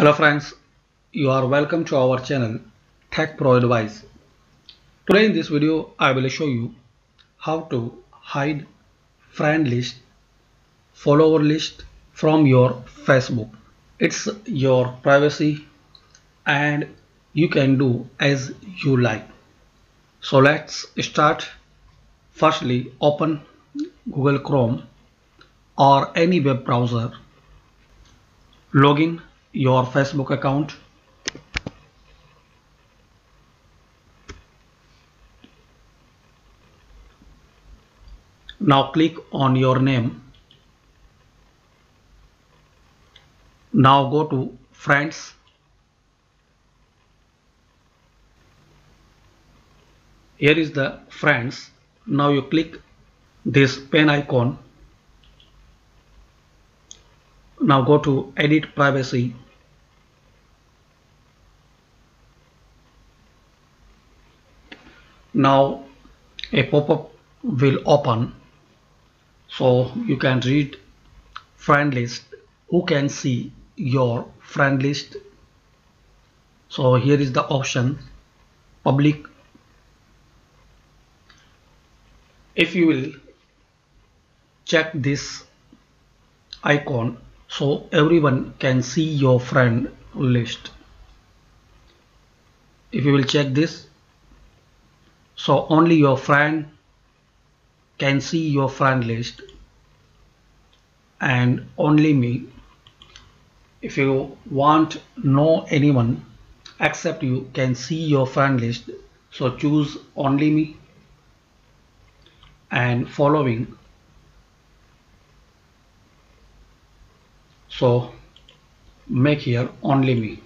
Hello friends, you are welcome to our channel Tech Pro Advice. Today in this video I will show you how to hide friend list, follower list from your Facebook. It's your privacy and you can do as you like. So let's start. Firstly open Google Chrome or any web browser. Login your Facebook account? Now click on your name. Now go to friends. Here is the friends. Now you click this pen icon. Now go to edit privacy now a pop-up will open so you can read friend list. Who can see your friend list? So here is the option public. If you will check this icon so everyone can see your friend list. If you will check this so only your friend can see your friend list. And only me. If you want know anyone except you can see your friend list so choose only me. And following. So make here only me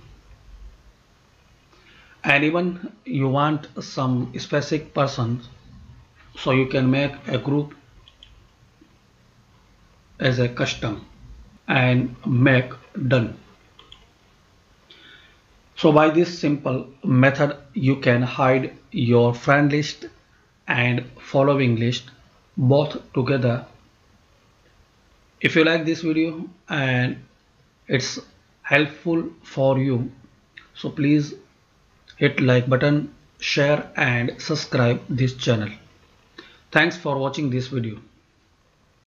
and even you want some specific person so you can make a group as a custom and make done. So by this simple method you can hide your friend list and following list both together. If you like this video and it's helpful for you so please hit like button share and subscribe this channel. Thanks for watching this video